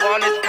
all I want